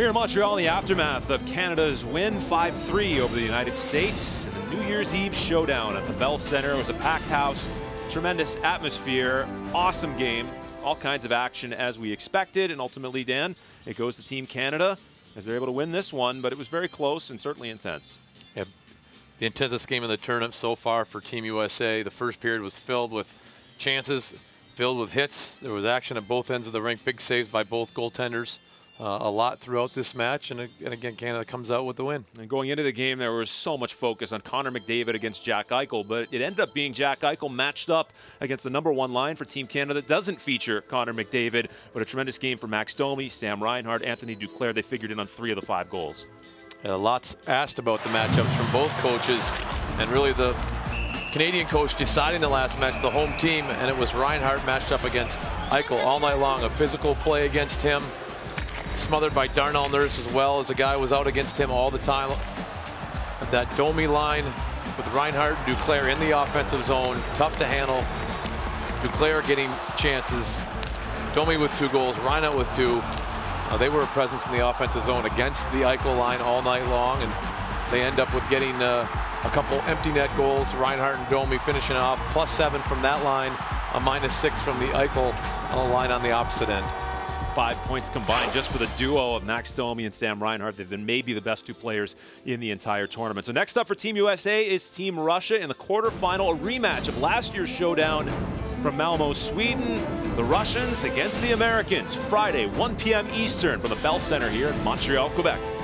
Here in Montreal, in the aftermath of Canada's win 5-3 over the United States, in the New Year's Eve showdown at the Bell Center. It was a packed house, tremendous atmosphere, awesome game, all kinds of action as we expected, and ultimately, Dan, it goes to Team Canada as they're able to win this one, but it was very close and certainly intense. Yeah, the intensest game of the tournament so far for Team USA. The first period was filled with chances, filled with hits. There was action at both ends of the rink, big saves by both goaltenders uh, a lot throughout this match, and, and, again, Canada comes out with the win. And going into the game, there was so much focus on Connor McDavid against Jack Eichel, but it ended up being Jack Eichel matched up against the number one line for Team Canada that doesn't feature Connor McDavid, but a tremendous game for Max Domi, Sam Reinhart, Anthony Duclair. They figured in on three of the five goals. Uh, lots asked about the matchups from both coaches, and really the Canadian coach deciding the last match, the home team, and it was Reinhart matched up against Eichel all night long. A physical play against him, smothered by Darnell Nurse as well as a guy was out against him all the time. That Domi line with Reinhart and Duclair in the offensive zone, tough to handle. Duclair getting chances. Domi with two goals, Reinhart with two. Uh, they were a presence in the offensive zone against the Eichel line all night long, and they end up with getting uh, a couple empty net goals. Reinhart and Domi finishing off, plus seven from that line, a minus six from the Eichel line on the opposite end five points combined just for the duo of Max Domi and Sam Reinhart. They've been maybe the best two players in the entire tournament. So next up for Team USA is Team Russia in the quarterfinal, a rematch of last year's showdown from Malmo, Sweden. The Russians against the Americans, Friday, 1 p.m. Eastern from the Bell Center here in Montreal, Quebec.